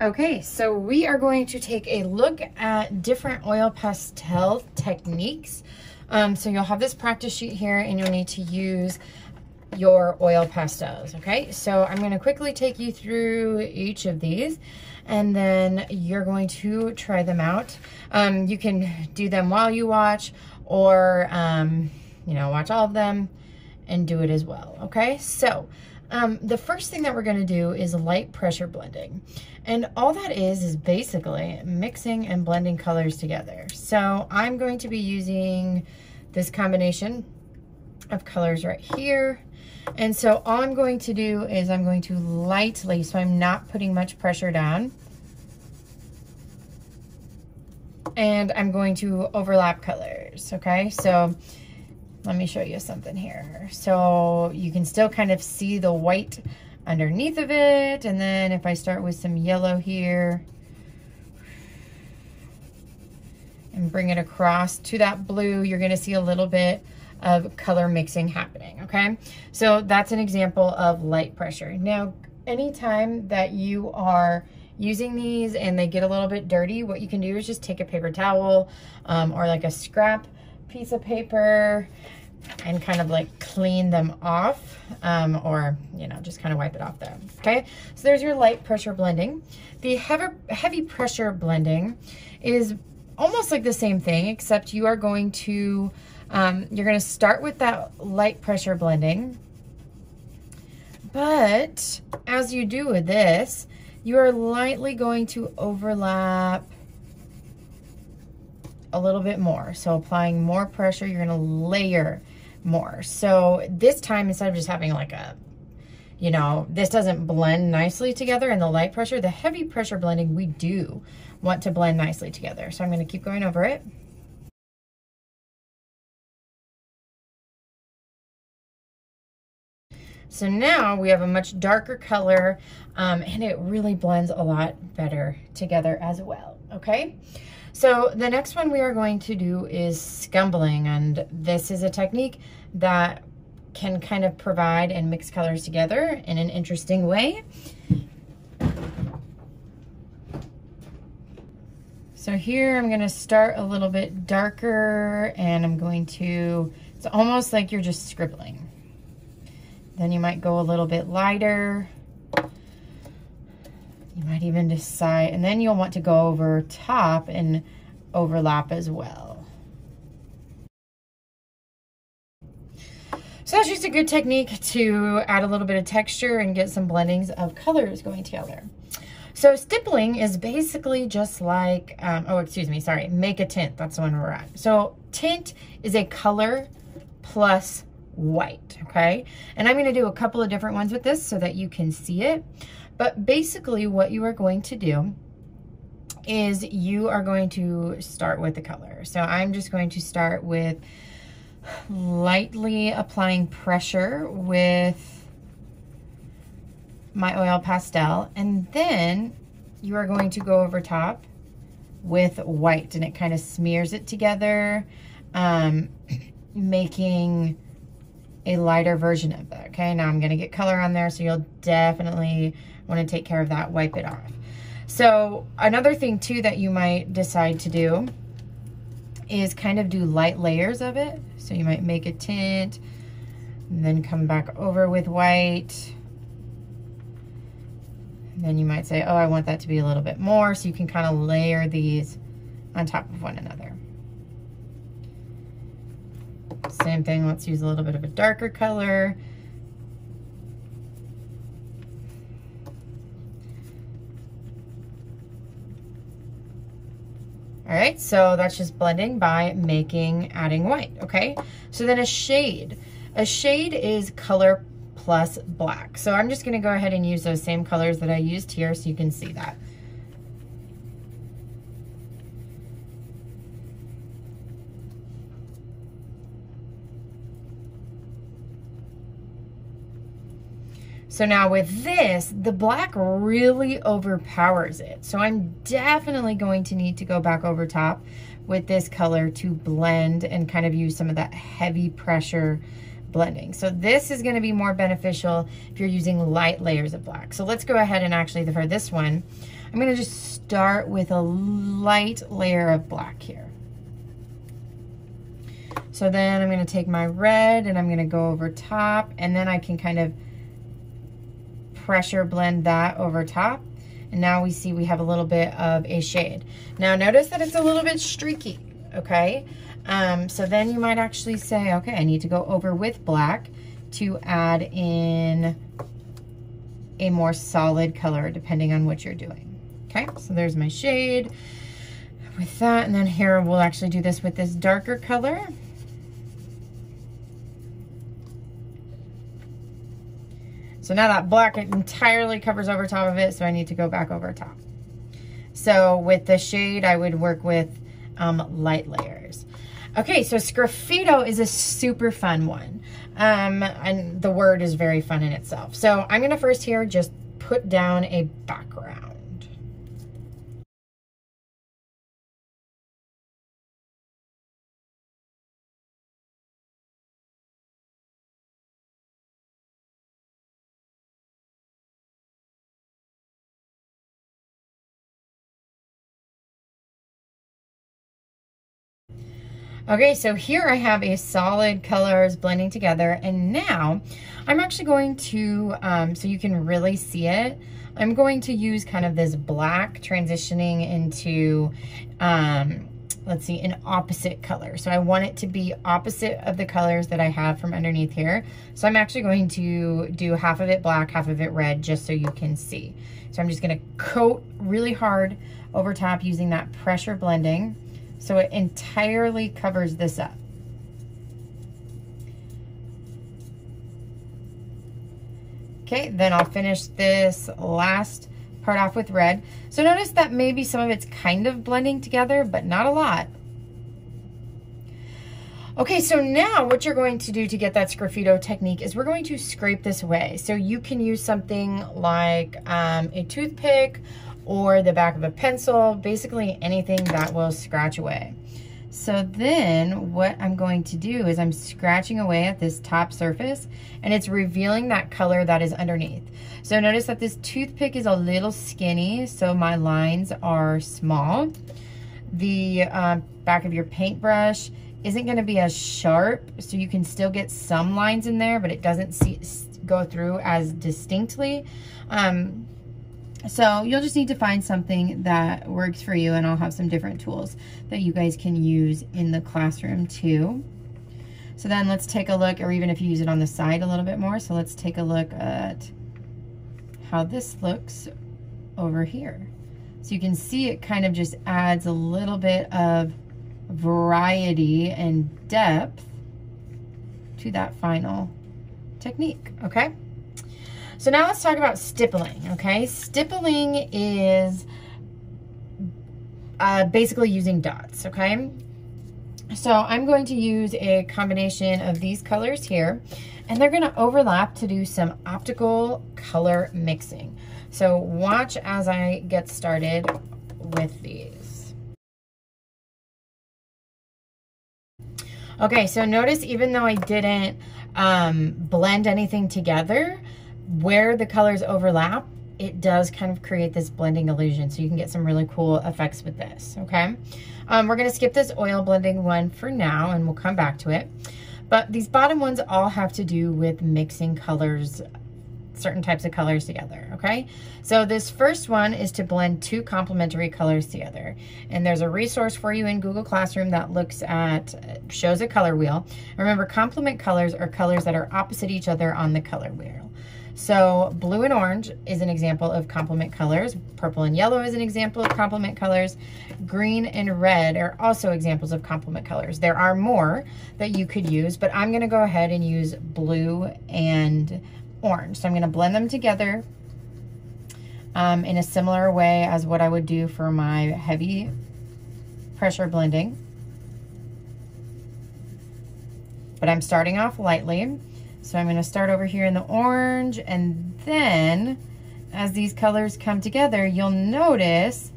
Okay, so we are going to take a look at different oil pastel techniques. Um, so you'll have this practice sheet here and you'll need to use your oil pastels, okay? So I'm gonna quickly take you through each of these and then you're going to try them out. Um, you can do them while you watch or, um, you know, watch all of them and do it as well, okay? So um, the first thing that we're gonna do is light pressure blending. And all that is, is basically mixing and blending colors together. So I'm going to be using this combination of colors right here. And so all I'm going to do is I'm going to lightly, so I'm not putting much pressure down. And I'm going to overlap colors, okay? So let me show you something here. So you can still kind of see the white underneath of it. And then if I start with some yellow here and bring it across to that blue, you're gonna see a little bit of color mixing happening, okay? So that's an example of light pressure. Now, anytime that you are using these and they get a little bit dirty, what you can do is just take a paper towel um, or like a scrap piece of paper and kind of like clean them off um, or, you know, just kind of wipe it off there. Okay, so there's your light pressure blending. The heavy, heavy pressure blending is almost like the same thing, except you are going to, um, you're going to start with that light pressure blending. But as you do with this, you are lightly going to overlap a little bit more. So applying more pressure, you're gonna layer more. So this time, instead of just having like a, you know, this doesn't blend nicely together in the light pressure, the heavy pressure blending, we do want to blend nicely together. So I'm gonna keep going over it. So now we have a much darker color um, and it really blends a lot better together as well, okay? So the next one we are going to do is scumbling, and this is a technique that can kind of provide and mix colors together in an interesting way. So here I'm gonna start a little bit darker and I'm going to, it's almost like you're just scribbling. Then you might go a little bit lighter. Might even decide, and then you'll want to go over top and overlap as well. So that's just a good technique to add a little bit of texture and get some blendings of colors going together. So stippling is basically just like, um, oh, excuse me, sorry, make a tint. That's the one we're at. So tint is a color plus white, okay? And I'm gonna do a couple of different ones with this so that you can see it. But basically what you are going to do is you are going to start with the color. So I'm just going to start with lightly applying pressure with my oil pastel and then you are going to go over top with white and it kind of smears it together um, making a lighter version of that okay now I'm gonna get color on there so you'll definitely want to take care of that, wipe it off. So another thing too that you might decide to do is kind of do light layers of it. So you might make a tint, and then come back over with white. And then you might say, oh, I want that to be a little bit more. So you can kind of layer these on top of one another. Same thing, let's use a little bit of a darker color. All right, so that's just blending by making, adding white, okay? So then a shade. A shade is color plus black. So I'm just gonna go ahead and use those same colors that I used here so you can see that. So now with this, the black really overpowers it. So I'm definitely going to need to go back over top with this color to blend and kind of use some of that heavy pressure blending. So this is gonna be more beneficial if you're using light layers of black. So let's go ahead and actually, for this one, I'm gonna just start with a light layer of black here. So then I'm gonna take my red and I'm gonna go over top and then I can kind of pressure blend that over top. And now we see we have a little bit of a shade. Now notice that it's a little bit streaky, okay? Um, so then you might actually say, okay, I need to go over with black to add in a more solid color depending on what you're doing. Okay, so there's my shade with that. And then here we'll actually do this with this darker color. So now that black entirely covers over top of it, so I need to go back over top. So with the shade, I would work with um, light layers. Okay, so Sgraffito is a super fun one. Um, and the word is very fun in itself. So I'm gonna first here just put down a background. Okay, so here I have a solid colors blending together and now I'm actually going to, um, so you can really see it, I'm going to use kind of this black transitioning into, um, let's see, an opposite color. So I want it to be opposite of the colors that I have from underneath here. So I'm actually going to do half of it black, half of it red, just so you can see. So I'm just gonna coat really hard over top using that pressure blending. So it entirely covers this up. Okay, then I'll finish this last part off with red. So notice that maybe some of it's kind of blending together, but not a lot. Okay, so now what you're going to do to get that sgraffito technique is we're going to scrape this away. So you can use something like um, a toothpick or the back of a pencil, basically anything that will scratch away. So then what I'm going to do is I'm scratching away at this top surface and it's revealing that color that is underneath. So notice that this toothpick is a little skinny, so my lines are small. The uh, back of your paintbrush isn't gonna be as sharp, so you can still get some lines in there, but it doesn't see, go through as distinctly. Um, so you'll just need to find something that works for you and I'll have some different tools that you guys can use in the classroom too. So then let's take a look, or even if you use it on the side a little bit more. So let's take a look at how this looks over here. So you can see it kind of just adds a little bit of variety and depth to that final technique, okay? So now let's talk about stippling, okay? Stippling is uh, basically using dots, okay? So I'm going to use a combination of these colors here, and they're gonna overlap to do some optical color mixing. So watch as I get started with these. Okay, so notice even though I didn't um, blend anything together, where the colors overlap, it does kind of create this blending illusion. So you can get some really cool effects with this, okay? Um, we're gonna skip this oil blending one for now and we'll come back to it. But these bottom ones all have to do with mixing colors, certain types of colors together, okay? So this first one is to blend two complementary colors together. And there's a resource for you in Google Classroom that looks at, shows a color wheel. Remember, complement colors are colors that are opposite each other on the color wheel. So blue and orange is an example of complement colors. Purple and yellow is an example of complement colors. Green and red are also examples of complement colors. There are more that you could use, but I'm gonna go ahead and use blue and orange. So I'm gonna blend them together um, in a similar way as what I would do for my heavy pressure blending. But I'm starting off lightly. So I'm gonna start over here in the orange and then as these colors come together, you'll notice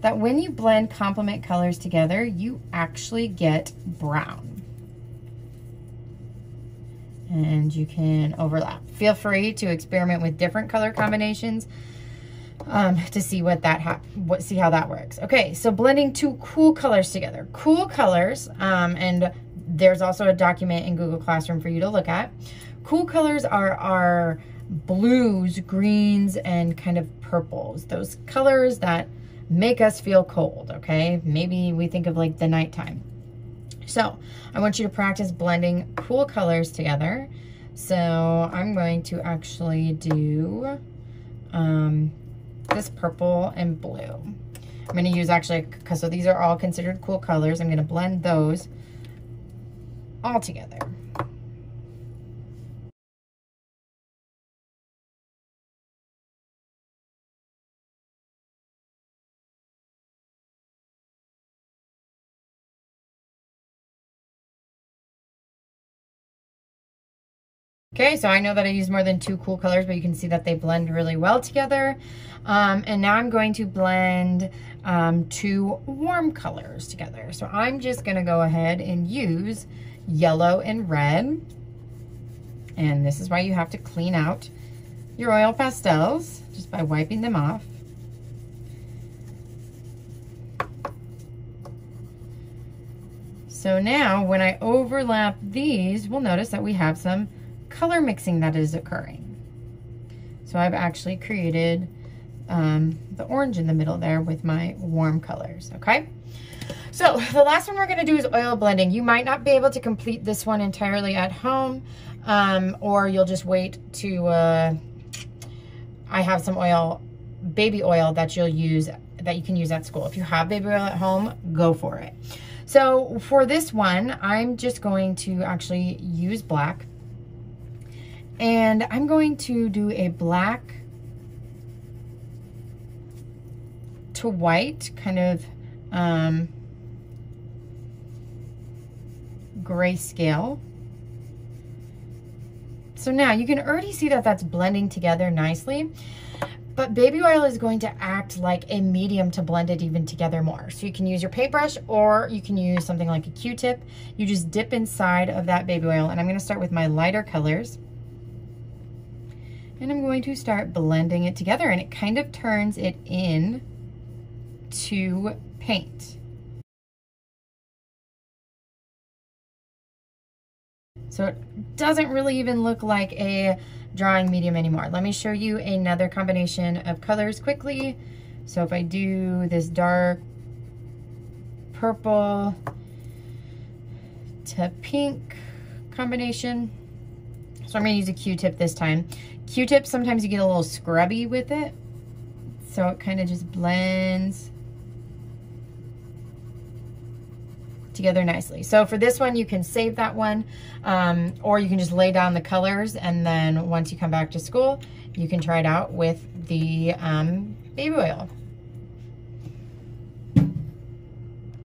that when you blend complement colors together, you actually get brown. and you can overlap. Feel free to experiment with different color combinations um, to see what that what see how that works. Okay, so blending two cool colors together. Cool colors, um, and there's also a document in Google Classroom for you to look at. Cool colors are our blues, greens, and kind of purples. Those colors that make us feel cold, okay? Maybe we think of like the nighttime. So I want you to practice blending cool colors together. So I'm going to actually do um, this purple and blue. I'm going to use actually, because so these are all considered cool colors. I'm going to blend those all together. Okay, so I know that I used more than two cool colors, but you can see that they blend really well together. Um, and now I'm going to blend um, two warm colors together. So I'm just gonna go ahead and use yellow and red. And this is why you have to clean out your oil pastels just by wiping them off. So now when I overlap these, we'll notice that we have some color mixing that is occurring. So I've actually created um, the orange in the middle there with my warm colors, okay? So the last one we're gonna do is oil blending. You might not be able to complete this one entirely at home, um, or you'll just wait to, uh, I have some oil, baby oil that you'll use, that you can use at school. If you have baby oil at home, go for it. So for this one, I'm just going to actually use black and I'm going to do a black to white kind of um, grayscale. So now you can already see that that's blending together nicely. But baby oil is going to act like a medium to blend it even together more. So you can use your paintbrush or you can use something like a Q-tip. You just dip inside of that baby oil. And I'm gonna start with my lighter colors and I'm going to start blending it together and it kind of turns it in to paint. So it doesn't really even look like a drawing medium anymore. Let me show you another combination of colors quickly. So if I do this dark purple to pink combination, so I'm gonna use a Q-tip this time. Q-tip, sometimes you get a little scrubby with it. So it kind of just blends together nicely. So for this one, you can save that one, um, or you can just lay down the colors, and then once you come back to school, you can try it out with the um, baby oil.